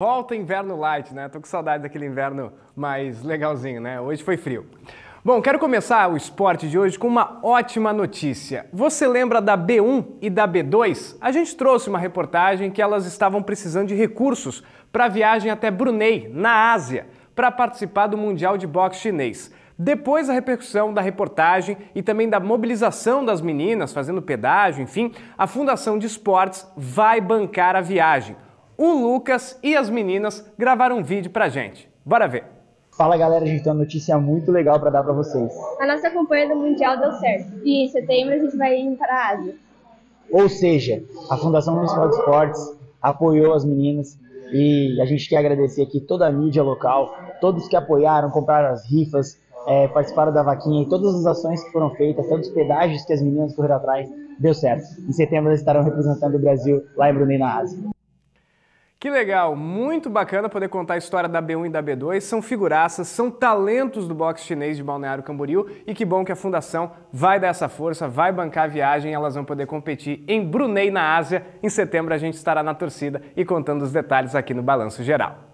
Volta inverno light, né? Tô com saudade daquele inverno mais legalzinho, né? Hoje foi frio. Bom, quero começar o esporte de hoje com uma ótima notícia. Você lembra da B1 e da B2? A gente trouxe uma reportagem que elas estavam precisando de recursos para viagem até Brunei, na Ásia, para participar do Mundial de Boxe Chinês. Depois da repercussão da reportagem e também da mobilização das meninas fazendo pedágio, enfim, a Fundação de Esportes vai bancar a viagem o Lucas e as meninas gravaram um vídeo pra gente. Bora ver. Fala galera, a gente tem uma notícia muito legal para dar para vocês. A nossa campanha do Mundial deu certo e em setembro a gente vai ir para a Ásia. Ou seja, a Fundação Municipal de Esportes apoiou as meninas e a gente quer agradecer aqui toda a mídia local, todos que apoiaram, compraram as rifas, é, participaram da vaquinha e todas as ações que foram feitas, todos os pedágios que as meninas correram atrás, deu certo. Em setembro elas estarão representando o Brasil lá em Brunei, na Ásia. Que legal, muito bacana poder contar a história da B1 e da B2. São figuraças, são talentos do boxe chinês de Balneário Camboriú e que bom que a fundação vai dar essa força, vai bancar a viagem elas vão poder competir em Brunei, na Ásia. Em setembro a gente estará na torcida e contando os detalhes aqui no Balanço Geral.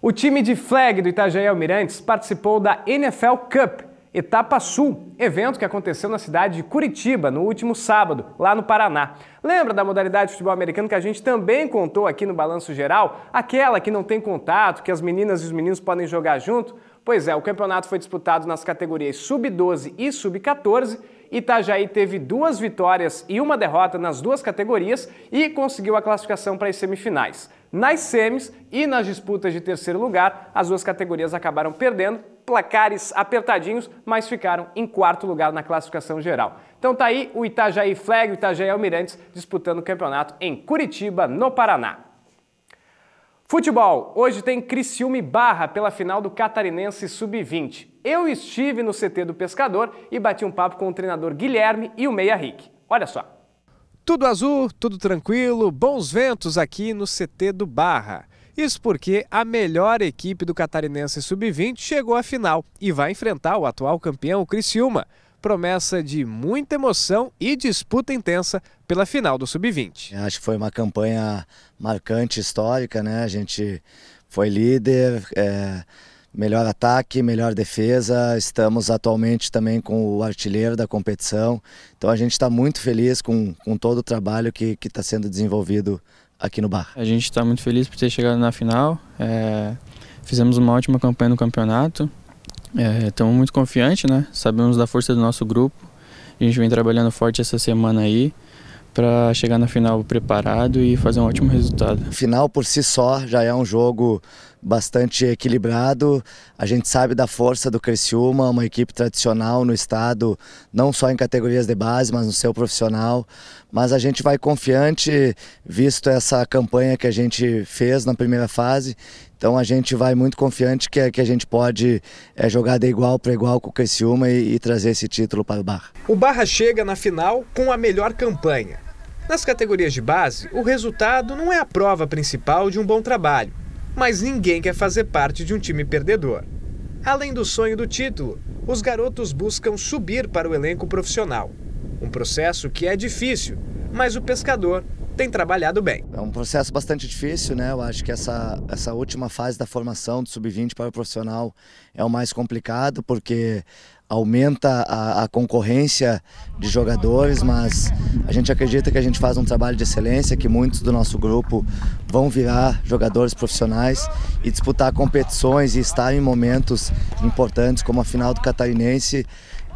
O time de flag do Itajaí Almirantes participou da NFL Cup Etapa Sul, evento que aconteceu na cidade de Curitiba no último sábado, lá no Paraná. Lembra da modalidade de futebol americano que a gente também contou aqui no Balanço Geral? Aquela que não tem contato, que as meninas e os meninos podem jogar junto? Pois é, o campeonato foi disputado nas categorias Sub-12 e Sub-14. Itajaí teve duas vitórias e uma derrota nas duas categorias e conseguiu a classificação para as semifinais. Nas semis e nas disputas de terceiro lugar, as duas categorias acabaram perdendo, placares apertadinhos, mas ficaram em quarto lugar na classificação geral. Então tá aí o Itajaí Flag, o Itajaí Almirantes disputando o campeonato em Curitiba, no Paraná. Futebol, hoje tem Criciúma e Barra pela final do Catarinense Sub-20. Eu estive no CT do Pescador e bati um papo com o treinador Guilherme e o Meia Rick. Olha só. Tudo azul, tudo tranquilo, bons ventos aqui no CT do Barra. Isso porque a melhor equipe do Catarinense Sub-20 chegou à final e vai enfrentar o atual campeão, o Criciúma. Promessa de muita emoção e disputa intensa pela final do Sub-20. Acho que foi uma campanha marcante, histórica, né? A gente foi líder. É melhor ataque, melhor defesa. Estamos atualmente também com o artilheiro da competição. Então a gente está muito feliz com, com todo o trabalho que está sendo desenvolvido aqui no Bar. A gente está muito feliz por ter chegado na final. É, fizemos uma ótima campanha no campeonato. Estamos é, muito confiantes, né? Sabemos da força do nosso grupo. A gente vem trabalhando forte essa semana aí para chegar na final preparado e fazer um ótimo resultado. Final por si só já é um jogo bastante equilibrado. A gente sabe da força do Criciúma, uma equipe tradicional no estado, não só em categorias de base, mas no seu profissional. Mas a gente vai confiante, visto essa campanha que a gente fez na primeira fase. Então a gente vai muito confiante que, que a gente pode é, jogar de igual para igual com o Criciúma e, e trazer esse título para o Barra. O Barra chega na final com a melhor campanha. Nas categorias de base, o resultado não é a prova principal de um bom trabalho, mas ninguém quer fazer parte de um time perdedor. Além do sonho do título, os garotos buscam subir para o elenco profissional. Um processo que é difícil, mas o pescador tem trabalhado bem. É um processo bastante difícil, né? Eu acho que essa, essa última fase da formação do sub-20 para o profissional é o mais complicado, porque aumenta a, a, concorrência de jogadores, mas a gente acredita que a gente faz um trabalho de excelência, que muitos do nosso grupo vão virar jogadores profissionais e disputar competições e estar em momentos importantes como a final do Catarinense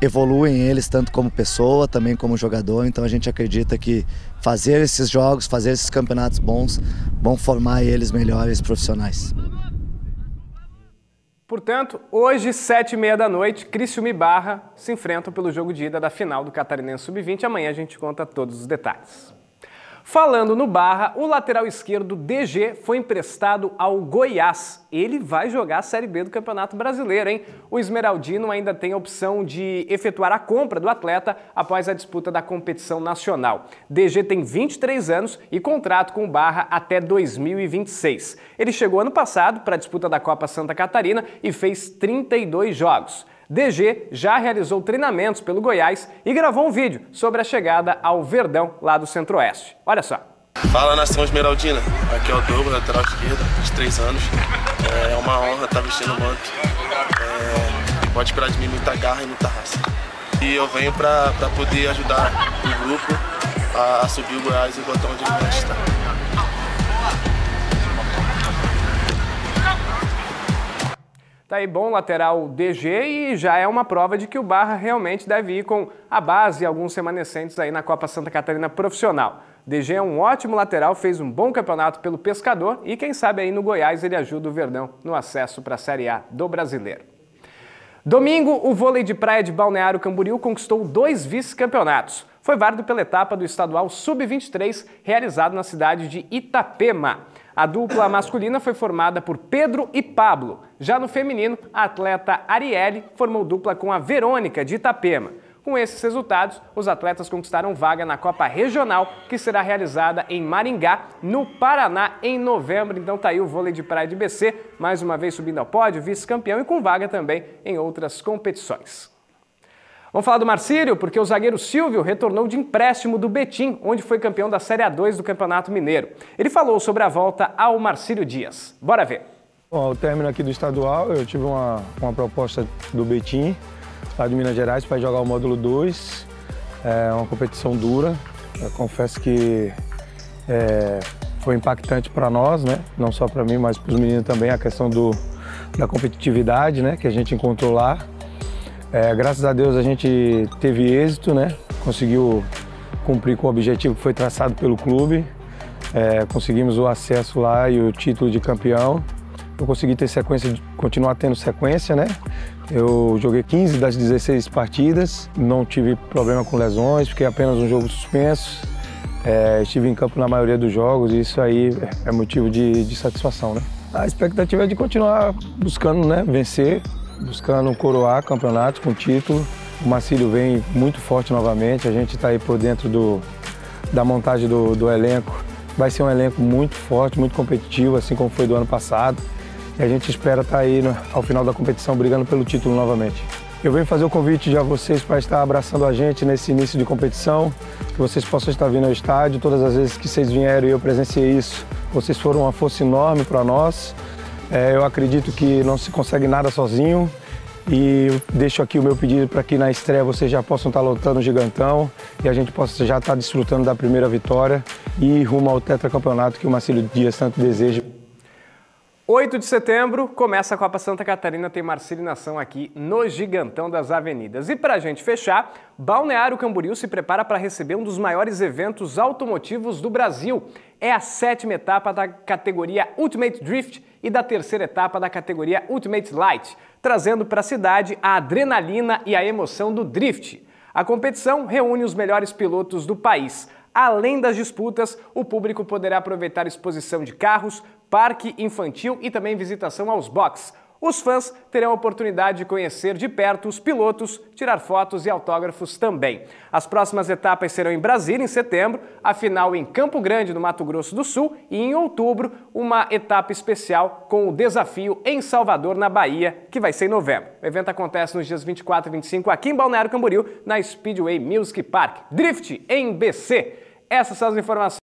evoluem eles tanto como pessoa, também como jogador, então a gente acredita que fazer esses jogos, fazer esses campeonatos bons, vão formar eles melhores profissionais. Portanto, hoje, sete e meia da noite, Criciúma e Barra se enfrentam pelo jogo de ida da final do Catarinense Sub-20. Amanhã a gente conta todos os detalhes. Falando no Barra, o lateral esquerdo DG foi emprestado ao Goiás. Ele vai jogar a Série B do Campeonato Brasileiro, hein? O Esmeraldino ainda tem a opção de efetuar a compra do atleta após a disputa da competição nacional. DG tem 23 anos e contrato com o Barra até 2026. Ele chegou ano passado para a disputa da Copa Santa Catarina e fez 32 jogos. DG já realizou treinamentos pelo Goiás e gravou um vídeo sobre a chegada ao Verdão lá do Centro-Oeste. Olha só. Fala nação esmeraldina, aqui é o Douglas, lateral esquerda, 23 anos. É uma honra estar vestindo o manto. É, pode esperar de mim muita garra e muita raça. E eu venho para poder ajudar o grupo a, a, subir o Goiás e botar onde ele está. Tá aí bom lateral DG e já é uma prova de que o Barra realmente deve ir com a base e alguns remanescentes aí na Copa Santa Catarina profissional. DG é um ótimo lateral, fez um bom campeonato pelo Pescador e quem sabe aí no Goiás ele ajuda o Verdão no acesso para a Série A do Brasileiro. Domingo, o vôlei de praia de Balneário Camboriú conquistou dois vice-campeonatos. Foi válido pela etapa do estadual Sub-23, realizado na cidade de Itapema. A dupla masculina foi formada por Pedro e Pablo. Já no feminino, a atleta Arielle formou dupla com a Verônica de Itapema. Com esses resultados, os atletas conquistaram vaga na Copa Regional, que será realizada em Maringá, no Paraná, em novembro. Então tá aí o vôlei de praia de BC, mais uma vez subindo ao pódio, vice-campeão e com vaga também em outras competições. Vamos falar do Marcílio, porque o zagueiro Silvio retornou de empréstimo do Betim, onde foi campeão da Série A2 do Campeonato Mineiro. Ele falou sobre a volta ao Marcílio Dias. Bora ver. Bom, ao término aqui do estadual, eu tive uma, uma proposta do Betim lá de Minas Gerais para jogar o módulo 2. É uma competição dura. Eu confesso que é, foi impactante para nós, né? Não só para mim, mas para os meninos também, a questão do, da competitividade, né? Que a gente encontrou lá. É, graças a Deus a gente teve êxito, né? Conseguiu cumprir com o objetivo que foi traçado pelo clube. É, conseguimos o acesso lá e o título de campeão. Eu consegui ter sequência, continuar tendo sequência, né? Eu joguei 15 das 16 partidas, não tive problema com lesões, fiquei apenas um jogo suspenso. É, estive em campo na maioria dos jogos e isso aí é motivo de, de satisfação, né? A expectativa é de continuar buscando né, vencer, buscando coroar campeonatos com título. O Marcílio vem muito forte novamente, a gente está aí por dentro do, da montagem do, do elenco. Vai ser um elenco muito forte, muito competitivo, assim como foi do ano passado. E a gente espera estar tá aí no, ao final da competição brigando pelo título novamente. Eu venho fazer o convite a vocês para estar abraçando a gente nesse início de competição, que vocês possam estar vindo ao estádio. Todas as vezes que vocês vieram e eu presenciei isso, vocês foram uma força enorme para nós. É, eu acredito que não se consegue nada sozinho e deixo aqui o meu pedido para que na estreia vocês já possam estar lotando o gigantão e a gente possa já estar desfrutando da primeira vitória e rumo ao tetracampeonato que o Marcelo Dias tanto deseja. 8 de setembro começa a Copa Santa Catarina, tem Marcílio Nação aqui no Gigantão das Avenidas. E para a gente fechar, Balneário Camboriú se prepara para receber um dos maiores eventos automotivos do Brasil. É a sétima etapa da categoria Ultimate Drift e da terceira etapa da categoria Ultimate Light, trazendo para a cidade a adrenalina e a emoção do drift. A competição reúne os melhores pilotos do país. Além das disputas, o público poderá aproveitar exposição de carros, parque infantil e também visitação aos boxes. Os fãs terão a oportunidade de conhecer de perto os pilotos, tirar fotos e autógrafos também. As próximas etapas serão em Brasília, em setembro, a final em Campo Grande, no Mato Grosso do Sul, e em outubro, uma etapa especial com o desafio em Salvador, na Bahia, que vai ser em novembro. O evento acontece nos dias 24 e 25 aqui em Balneário Camboriú, na Speedway Music Park. Drift em BC. Essas são as informações.